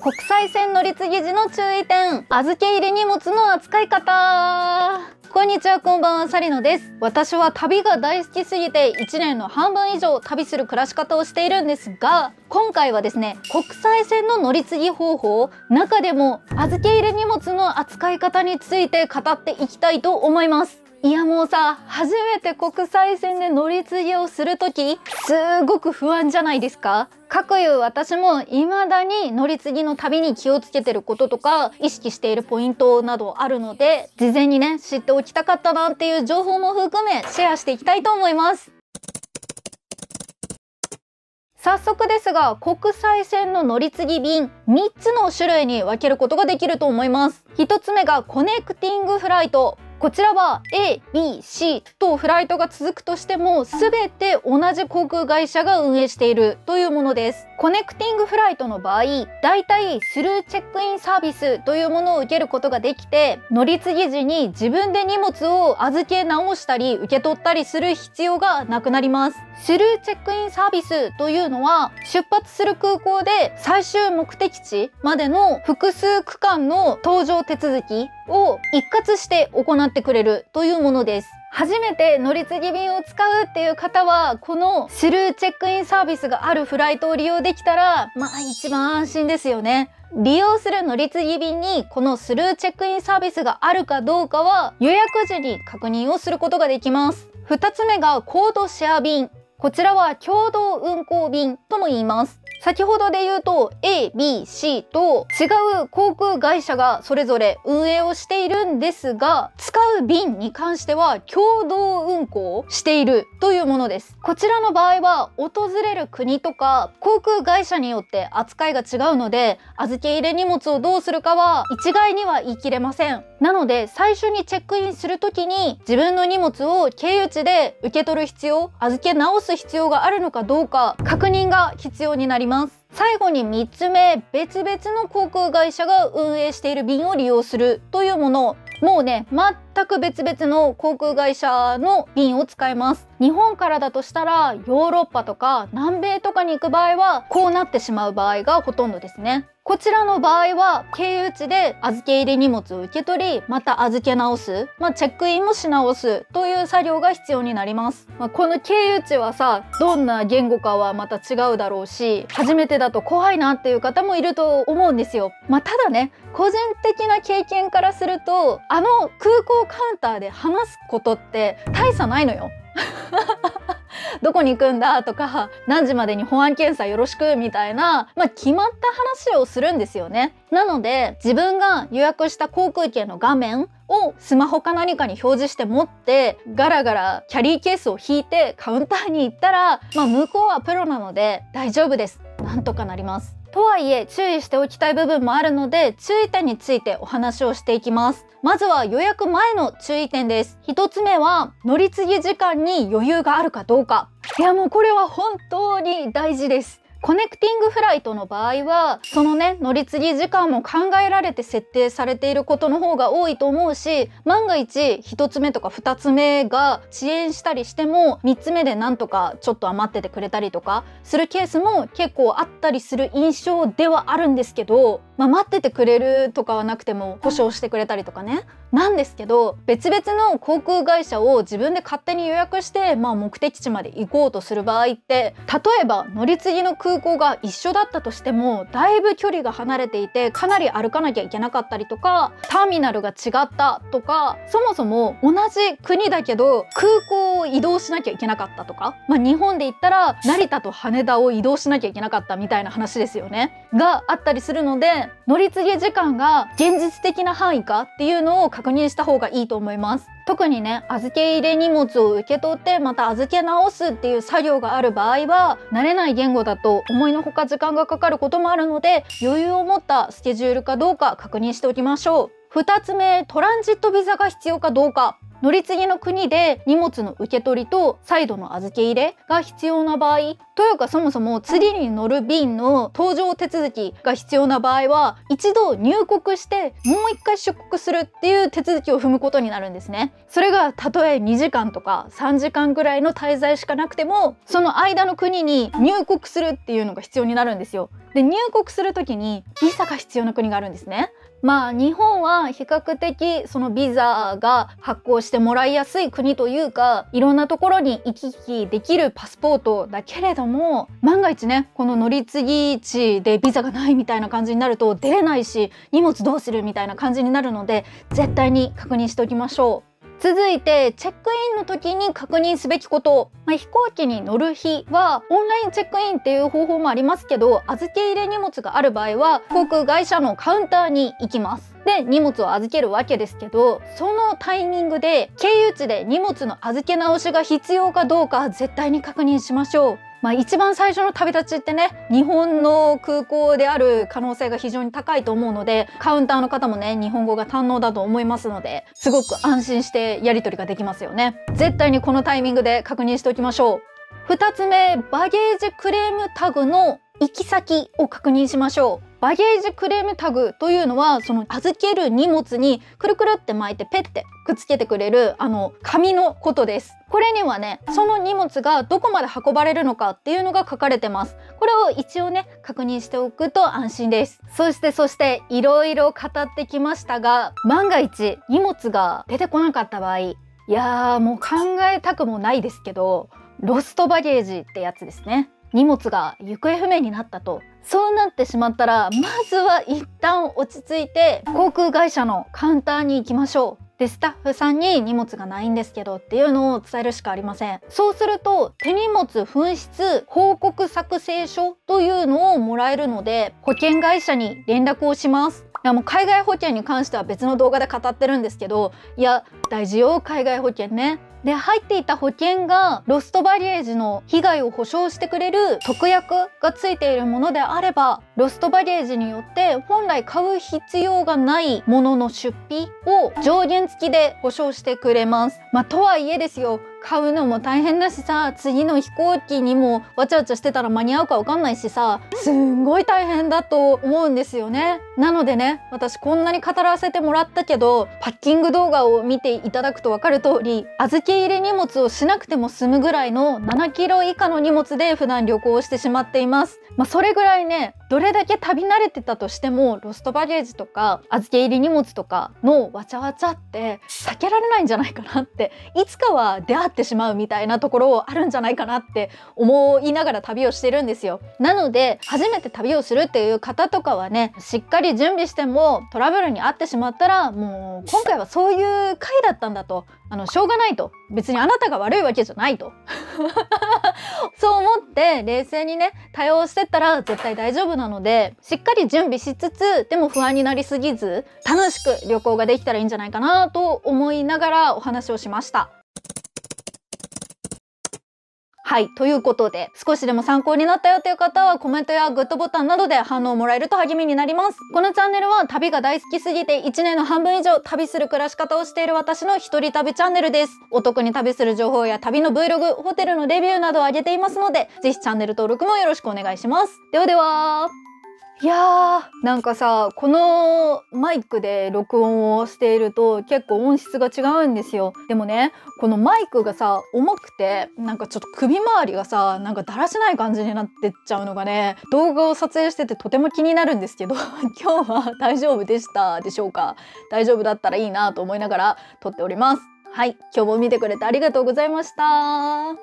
国際線乗り継ぎ時の注意点。預け入れ荷物の扱い方。こんにちはこんばんはサリノです。私は旅が大好きすぎて1年の半分以上旅する暮らし方をしているんですが今回はですね国際線の乗り継ぎ方法中でも預け入れ荷物の扱い方について語っていきたいと思います。いやもうさ初めて国際線で乗り継ぎをする時すごく不安じゃないですか？かくいう私も未だに乗り継ぎの旅に気をつけてることとか意識しているポイントなどあるので事前にね知っておきたかったなっていう情報も含めシェアしていきたいと思います。早速ですが国際線の乗り継ぎ便3つの種類に分けることができると思います。1つ目が connecting flight。こちらは A、B、C とフライトが続くとしても全て同じ航空会社が運営しているというものです。 connecting flight の場合、だいたいスルーチェックインサービスというものを受けることができて、乗り継ぎ時に自分で荷物を預け直したり受け取ったりする必要がなくなります。スルーチェックインサービスというのは出発する空港で最終目的地までの複数区間の搭乗手続きを一括して行っってくれるというものです。初めて乗り継ぎ便を使うっていう方はこのスルーチェックインサービスがあるフライトを利用できたらまあ一番安心ですよね。利用する乗り継ぎ便にこのスルーチェックインサービスがあるかどうかは予約時に確認をすることができます。2つ目がコードシェア便こちらは共同運行便とも言います。先ほどで言うと A、B、C と違う航空会社がそれぞれ運営をしているんですが使う便に関しては共同運行しているというものですこちらの場合は訪れる国とか航空会社によって扱いが違うので預け入れ荷物をどうするかは一概には言い切れませんなので最初にチェックインする時に自分の荷物を経由地で受け取る必要預け直す必要があるのかどうか確認が必要になります。最後に3つ目別々の航空会社が運営している便を利用するというもの。もうね全く別々の航空会社の便を使います。日本からだとしたらヨーロッパとか南米とかに行く場合はこうなってしまう場合がほとんどですね。こちらの場合は経由地で預け入れ荷物を受け取りまた預け直す、まあ、チェックインもし直すという作業が必要になります、まあ、この経由地はさどんな言語かはまた違うだろうし初めてだと怖いなっていう方もいると思うんですよ、まあ、ただね個人的な経験からするとあの空港カウンターで話すことって大差ないのよ どこに行くんだとか何時までに保安検査よろしくみたいな、まあ、決まった話をするんですよね。なので自分が予約した航空券の画面をスマホか何かに表示して持ってガラガラキャリーケースを引いてカウンターに行ったら、まあ、向こうはプロなので大丈夫です。なんとかなります。とはいえ注意しておきたい部分もあるので注意点についてお話をしていきます。まずは予約前の注意点です。一つ目は乗り継ぎ時間に余裕があるかどうか。いやもうこれは本当に大事です。コネクティングフライトの場合はそのね乗り継ぎ時間も考えられて設定されていることの方が多いと思うし万が一1つ目とか2つ目が遅延したりしても3つ目でなんとかちょっと余っててくれたりとかするケースも結構あったりする印象ではあるんですけど、まあ、待っててくれるとかはなくても保証してくれたりとかね。なんですけど別々の航空会社を自分で勝手に予約して、まあ、目的地まで行こうとする場合って例えば乗り継ぎの空港が一緒だったとしてもだいぶ距離が離れていてかなり歩かなきゃいけなかったりとかターミナルが違ったとかそもそも同じ国だけど空港を移動しなきゃいけなかったとか、まあ、日本で言ったら成田と羽田を移動しなきゃいけなかったみたいな話ですよね。があったりするので乗り継ぎ時間が現実的な範囲かっていうのを確認した方がいいと思います。特にね預け入れ荷物を受け取ってまた預け直すっていう作業がある場合は慣れない言語だと思いのほか時間がかかることもあるので余裕を持ったスケジュールかどうか確認しておきましょう。2つ目トランジットビザが必要かどうか。乗り継ぎの国で荷物の受け取りと再度の預け入れが必要な場合というかそもそも次に乗る便の搭乗手続きが必要な場合は一度入国してもう一回出国するっていう手続きを踏むことになるんですね。それがたとえ2時間とか3時間ぐらいの滞在しかなくてもその間の国に入国するっていうのが必要になるんですよ。で入国する時にビザが必要な国があるんですね。まあ日本は比較的そのビザが発行してもらいやすい国というかいろんなところに行き来できるパスポートだけれども万が一ねこの乗り継ぎ地でビザがないみたいな感じになると出れないし荷物どうするみたいな感じになるので絶対に確認しておきましょう。続いてチェックインの時に確認すべきこと、まあ、飛行機に乗る日はオンラインチェックインっていう方法もありますけど預け入れ荷物がある場合は航空会社のカウンターに行きます。で荷物を預けるわけですけどそのタイミングで経由地で荷物の預け直しが必要かどうか絶対に確認しましょう。まあ、一番最初の旅立ちってね日本の空港である可能性が非常に高いと思うのでカウンターの方もね日本語が堪能だと思いますのですごく安心してやり取りができますよね。絶対にこのタイミングで確認しておきましょう。2つ目バゲージクレームタグの行き先を確認しましょう。バゲージクレームタグというのはその預ける荷物にくるくるって巻いてペッてくっつけてくれるあの紙のことです。これにはねその荷物がどこまで運ばれるのかっていうのが書かれてます。これを一応ね確認しておくと安心です。そしてそしていろいろ語ってきましたが万が一荷物が出てこなかった場合いやーもう考えたくもないですけどロストバゲージってやつですね。荷物が行方不明になったと。そうなってしまったらまずは一旦落ち着いて航空会社のカウンターに行きましょう。でスタッフさんに荷物がないんですけどっていうのを伝えるしかありません。そうすると手荷物紛失報告作成書というのをもらえるので保険会社に連絡をします。いやもう海外保険に関しては別の動画で語ってるんですけどいや大事よ海外保険ね。で入っていた保険がロストバリエージの被害を保証してくれる特約がついているものであればロストバリエージによって本来買う必要がないものの出費を上限付きで保証してくれます。まあ、とはいえですよ買うのも大変だしさ次の飛行機にもわちゃわちゃしてたら間に合うかわかんないしさすんごい大変だと思うんですよね。なのでね私こんなに語らせてもらったけどパッキング動画を見ていただくと分かる通り預け入れ荷物をしなくても済むぐらいの7キロ以下の荷物で普段旅行をしてしまっています。まあ、それぐらいねどれだけ旅慣れてたとしてもロストバゲージとか預け入り荷物とかのわちゃわちゃって避けられないんじゃないかなっていつかは出会ってしまうみたいなところあるんじゃないかなって思いながら旅をしてるんですよ。なので初めて旅をするっていう方とかはねしっかり準備してもトラブルに遭ってしまったらもう今回はそういう回だったんだと。あのしょうがないと。別にあなたが悪いわけじゃないと。そう思って冷静にね対応してったら絶対大丈夫なのでしっかり準備しつつでも不安になりすぎず楽しく旅行ができたらいいんじゃないかなと思いながらお話をしました。はい。ということで、少しでも参考になったよという方はコメントやグッドボタンなどで反応をもらえると励みになります。このチャンネルは旅が大好きすぎて1年の半分以上旅する暮らし方をしている私の一人旅チャンネルです。お得に旅する情報や旅の Vlog、ホテルのレビューなどを上げていますので、ぜひチャンネル登録もよろしくお願いします。ではでは。いやー。なんかさこのマイクで録音をしていると結構音質が違うんですよ。でもねこのマイクがさ重くてなんかちょっと首周りがさなんかだらしない感じになってっちゃうのがね動画を撮影しててとても気になるんですけど 今日は大丈夫でしたでしょうか？大丈夫だったらいいなと思いながら撮っております。はい今日も見てくれてありがとうございました。